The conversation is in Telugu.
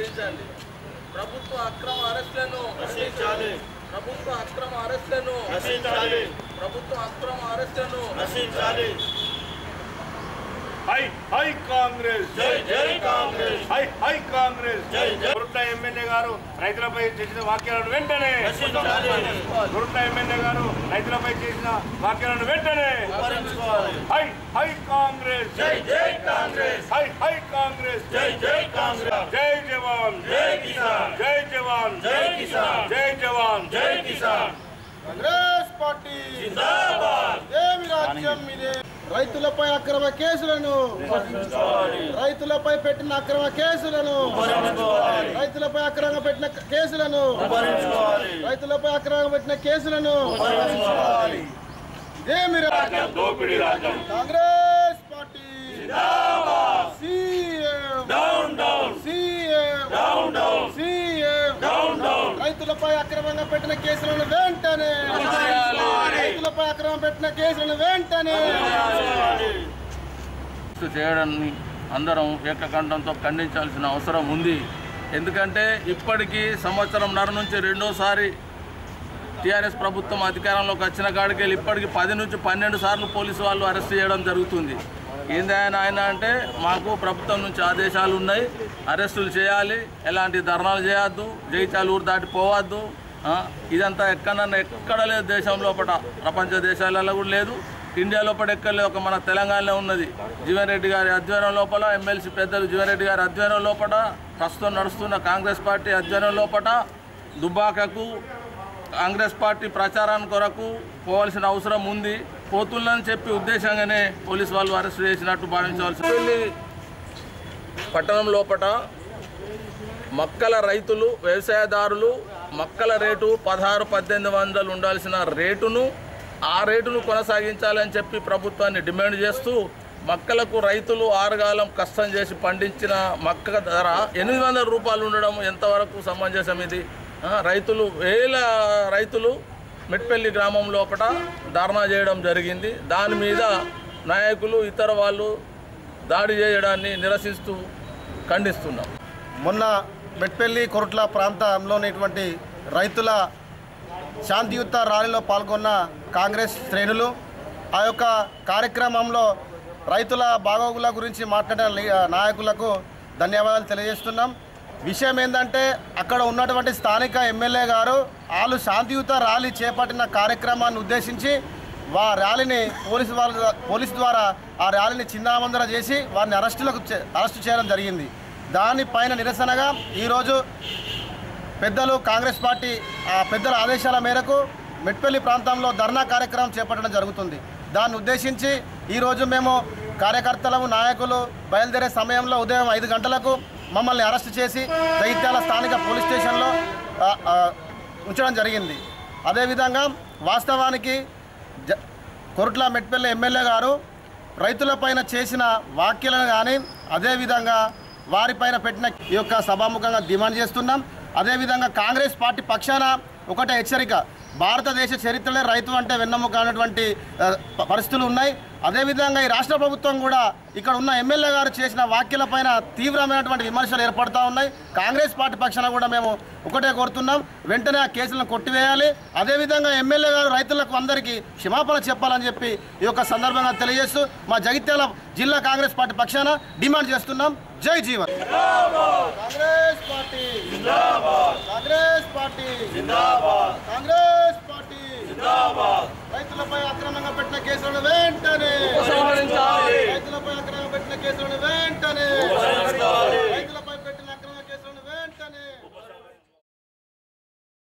ఖండించాలి ప్రభుత్వ అక్రమ అరెస్టులను నశించాలి ప్రభుత్వ అక్రమ అరెస్టులను నశించాలి ప్రభుత్వ అక్రమ అరెస్టులను నశించాలి హై హై కాంగ్రెస్. జై జై కాంగ్రెస్. High high Congress. జై జై. గురుట్ల ఎమ్మెల్యే గారు రైతులపై చేసిన వ్యాఖ్యలను వెంటనే గురుట్ల ఎమ్మెల్యే గారు రైతులపై చేసిన వ్యాఖ్యలను వెంటనే హై హై కాంగ్రెస్. జై జై కాంగ్రెస్. High high Congress. జై జై కాంగ్రెస్. జై జవాన్ జై కిసాన్ జై జవాన్ జై కిసాన్ జై జవాన్ జై కిసాన్. కాంగ్రెస్ పార్టీ జిందాబాద్. ఏమి రాజ్యం ఇదే? రైతులపై అక్రమ కేసులను. రైతులపై పెట్టిన అక్రమ కేసులను. రైతులపై అక్రమంగా పెట్టిన కేసులను. రైతులపై అక్రమంగా పెట్టిన కేసులను. దోపిడీ రాజ్యం. కాంగ్రెస్ పార్టీ. రైతులపై అక్రమంగా పెట్టిన కేసులను వెంటనే రైతులపై అక్రమం పెట్టిన కేసులను వెంటనే చేయడాన్ని అందరం ఏకకంఠంతో ఖండించాల్సిన అవసరం ఉంది. ఎందుకంటే ఇప్పటికీ సంవత్సరంన్నర నుంచి రెండోసారి టీఆర్ఎస్ ప్రభుత్వం అధికారంలోకి వచ్చిన కాడికి వెళ్ళి ఇప్పటికి పది నుంచి పన్నెండు సార్లు పోలీసు వాళ్ళు అరెస్ట్ చేయడం జరుగుతుంది. ఏంది ఆయన ఆయన అంటే మాకు ప్రభుత్వం నుంచి ఆదేశాలు ఉన్నాయి. అరెస్టులు చేయాలి. ఎలాంటి ధర్నాలు చేయొద్దు. జైత్యాలు ఊరు దాటిపోవద్దు ఇదంతా ఎక్కడన్నా ఎక్కడ లేదు దేశం లోపల ప్రపంచ దేశాలలో కూడా లేదు. ఇండియా లోపల ఎక్కడ లేదు. ఒక మన తెలంగాణలో ఉన్నది. జీవన్ రెడ్డి గారి అధ్వర్యం లోపల ఎమ్మెల్సీ పెద్దలు జీవన్ రెడ్డి గారి అధ్వర్యం లోపల ప్రస్తుతం నడుస్తున్న కాంగ్రెస్ పార్టీ అధ్వర్యం లోపల దుబాకకు కాంగ్రెస్ పార్టీ ప్రచారాన్ని కొరకు పోవాల్సిన అవసరం ఉంది. పోతుందని చెప్పి ఉద్దేశంగానే పోలీసు వాళ్ళు అరెస్ట్ చేసినట్టు భావించవలసి వెళ్ళి పట్టణం లోపల మక్కల రైతులు వ్యవసాయదారులు మక్కల రేటు పదహారు పద్దెనిమిది వందలు ఉండాల్సిన రేటును ఆ రేటును కొనసాగించాలని చెప్పి ప్రభుత్వాన్ని డిమాండ్ చేస్తూ మక్కలకు రైతులు ఆరుగాలం కష్టం చేసి పండించిన మక్క ధర ఎనిమిది వందల రూపాయలు ఉండడం ఎంతవరకు సమంజసం ఇది? రైతులు వేల రైతులు మెట్పల్లి గ్రామం లోపల ధర్నా చేయడం జరిగింది. దాని మీద నాయకులు ఇతర వాళ్ళు దాడి చేయడాన్ని నిరసిస్తూ ఖండిస్తున్నాం. మొన్న మెట్పల్లి కొరట్ల ప్రాంతంలోనేటువంటి రైతుల శాంతియుత ర్యాలీలో పాల్గొన్న కాంగ్రెస్ శ్రేణులు ఆ యొక్క కార్యక్రమంలో రైతుల బాగోగుల గురించి మాట్లాడిన నాయకులకు ధన్యవాదాలు తెలియజేస్తున్నాం. విషయం ఏంటంటే అక్కడ ఉన్నటువంటి స్థానిక ఎమ్మెల్యే గారు వాళ్ళు శాంతియుత ర్యాలీ చేపట్టిన కార్యక్రమాన్ని ఉద్దేశించి వా ర్యాలీని పోలీసు వాళ్ళ పోలీసు ద్వారా ఆ ర్యాలీని చిందామందర చేసి వారిని అరెస్టులకు అరెస్టు చేయడం జరిగింది. దానిపైన నిరసనగా ఈరోజు పెద్దలు కాంగ్రెస్ పార్టీ ఆ పెద్దల ఆదేశాల మేరకు మెట్పల్లి ప్రాంతంలో ధర్నా కార్యక్రమం చేపట్టడం జరుగుతుంది. దాన్ని ఉద్దేశించి ఈరోజు మేము కార్యకర్తలము నాయకులు బయలుదేరే సమయంలో ఉదయం ఐదు గంటలకు మమ్మల్ని అరెస్ట్ చేసి దైత్యాల స్థానిక పోలీస్ స్టేషన్లో ఉంచడం జరిగింది. అదేవిధంగా వాస్తవానికి జ కొరుట్ల మెట్పల్లి ఎమ్మెల్యే గారు రైతులపైన చేసిన వ్యాఖ్యలను కానీ అదేవిధంగా వారిపైన పెట్టిన ఈ యొక్క సభాముఖంగా డిమాండ్ చేస్తున్నాం. అదేవిధంగా కాంగ్రెస్ పార్టీ పక్షాన ఒకటే హెచ్చరిక భారతదేశ చరిత్రలో రైతు అంటే వెన్నెముక అనేటువంటి పరిస్థితులు ఉన్నాయి. అదేవిధంగా ఈ రాష్ట్ర ప్రభుత్వం కూడా ఇక్కడ ఉన్న ఎమ్మెల్యే గారు చేసిన వ్యాఖ్యలపైన తీవ్రమైనటువంటి విమర్శలు ఏర్పడుతూ ఉన్నాయి. కాంగ్రెస్ పార్టీ పక్షాన కూడా మేము ఒకటే కోరుతున్నాం. వెంటనే ఆ కేసులను కొట్టివేయాలి. అదేవిధంగా ఎమ్మెల్యే గారు రైతులకు అందరికీ క్షమాపణ చెప్పాలని చెప్పి ఈ యొక్క సందర్భంగా తెలియజేస్తూ మా జగిత్యాల జిల్లా కాంగ్రెస్ పార్టీ పక్షాన డిమాండ్ చేస్తున్నాం. జై Jeevan. Congress party. Congress party. que se levantan.